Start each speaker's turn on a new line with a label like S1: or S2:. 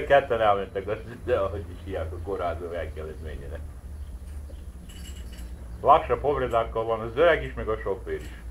S1: Ketten elmentek, de, de ahogy is hívják a kórházba elkelezményére. Laksa povredákkal van az öreg is, meg a sofőr is.